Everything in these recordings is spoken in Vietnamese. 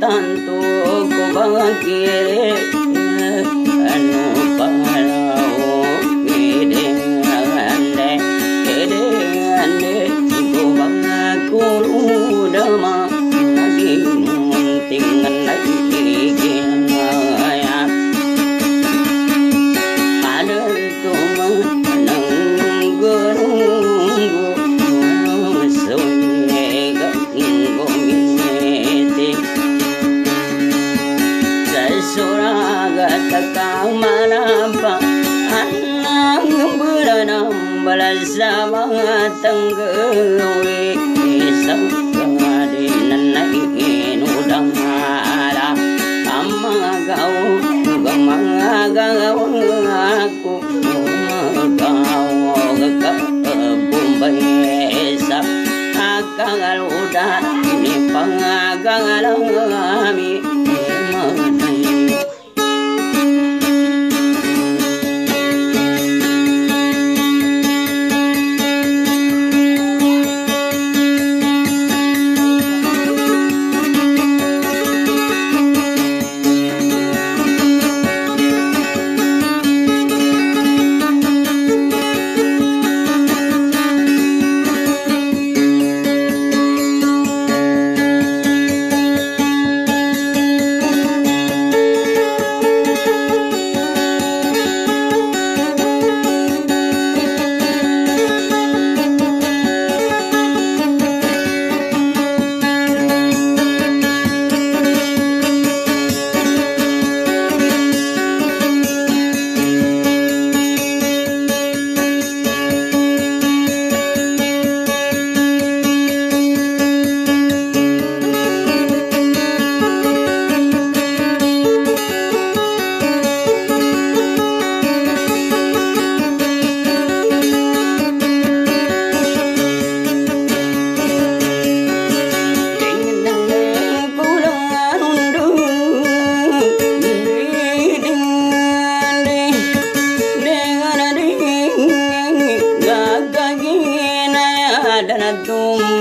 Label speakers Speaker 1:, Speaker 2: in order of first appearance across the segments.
Speaker 1: 担当小判 akagaluda ni pangagalami manay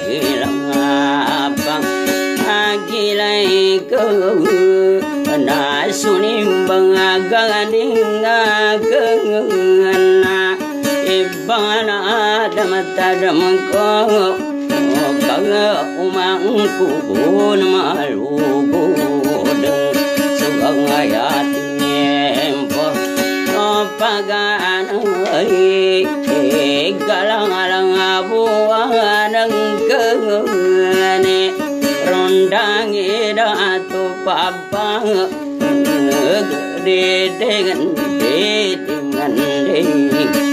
Speaker 1: gilang abang agilai kau na sunimbang agaling agengana ibangan adam ko kau kaga umang kubun malubud sebang ayat nyempo pagan galang rondang ida tu papa đi dengan de dengan de đi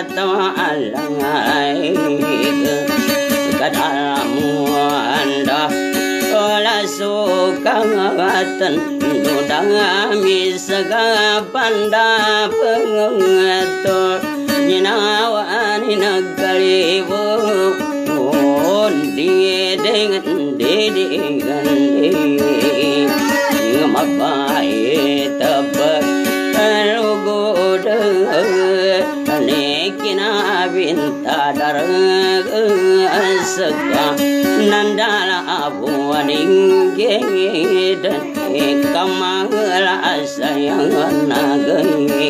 Speaker 1: kiata alangai kadalamu anda ola sukangatan dudangami saga panda pengatur jinawani nagkalibo di dengan di dengan di mabai binta darasaka nandala abu waninge dan kamala asayang nagai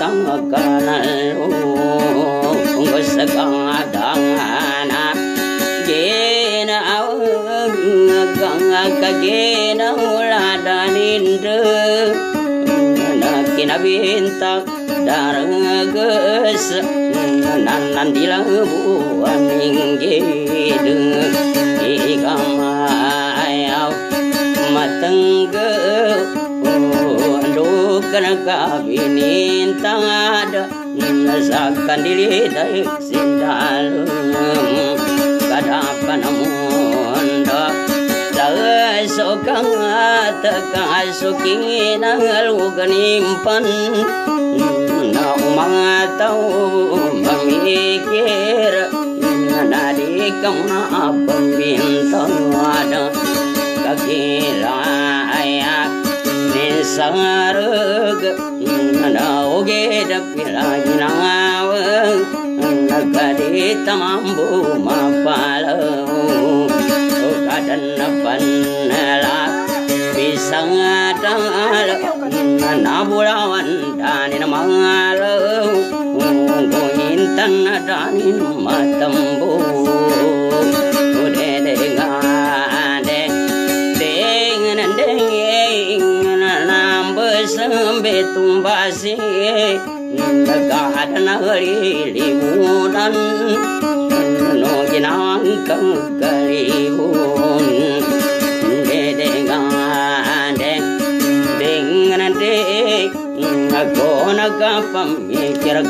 Speaker 1: tanggakanalo Ngusakang adangana Gena awagang kagena uladaninda Nakinabintak daragas Nanan dilabuan inggid Ikamayaw Agan kabinin tangada Nilasakan diri dari sindalum Kadapan amunda Taso kang ataka suking nangal uganimpan Na umangataw mamikir Na di kang maapang bintang ada Kakilaan sarag naoge dapilaginaw nagkadi tamambu mapalaw kadan na panala bisang dal nabulawan dani na mangalaw na dani matambu Ude de ngade deng deng sambe tumbasi nagada nagari limunan no ginang kang kalibun de ngade dengan de ako nagapamikir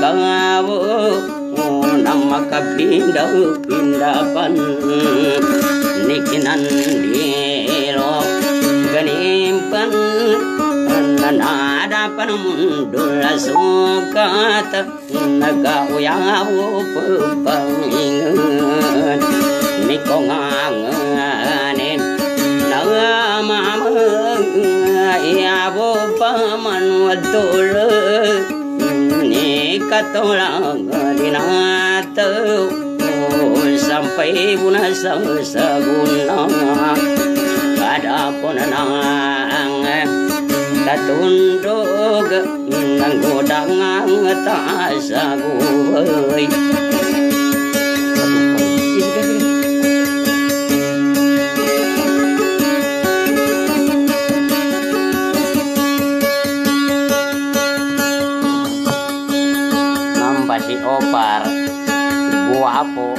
Speaker 1: nadapan mundul sukat nagayaw papangingan nikonganganin nagamamang yabo pamanwadul ni katulang dinataw sampai puna sang saguna pada punanang katundog nang godang ta sa guy Nampak si opar guapo ganding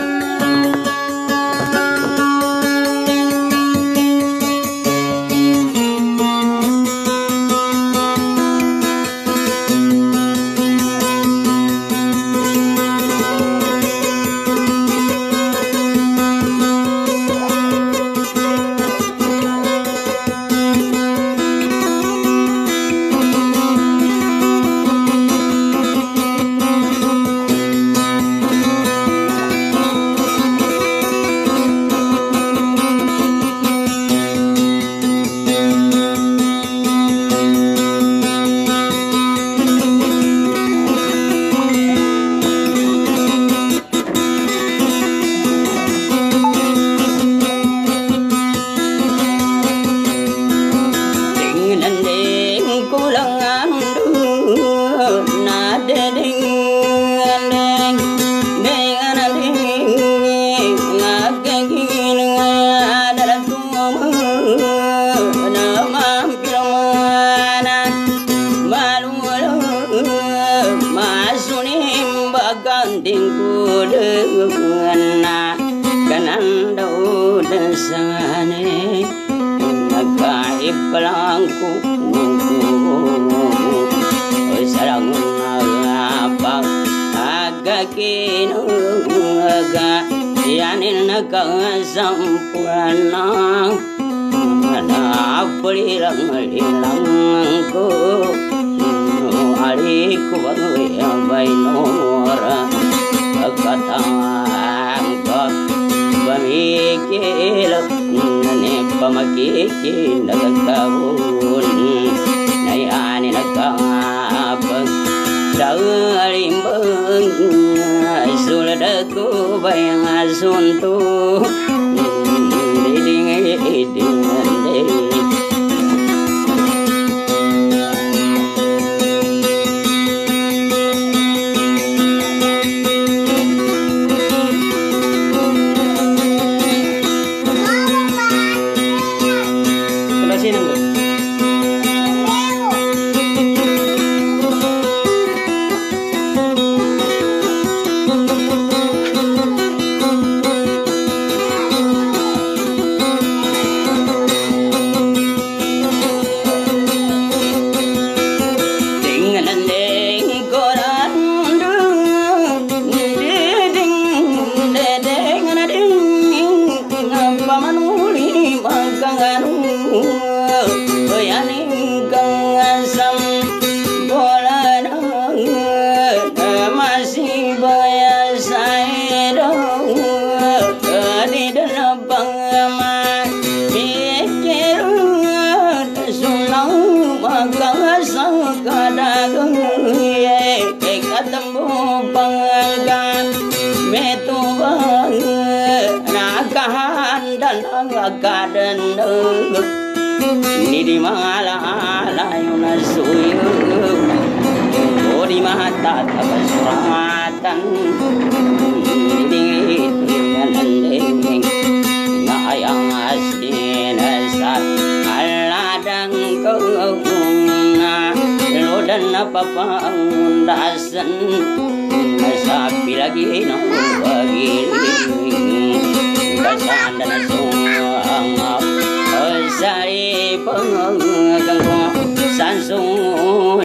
Speaker 1: kanan daudan sane nagai pelangku. O sarang apa agakin aga yanin naga sampurna na apri lang lang ko hari ko wa bai nora agatang pamikil nani pamakikin nagkawun nayani nagkapag dalimbang suladaku bayang asunto di mata tabasuratan di nandeng ngayang asin sa aladang kaguna lodan na papangundasan sapi lagi nang pagiling kasan dan sung sari penggang san sung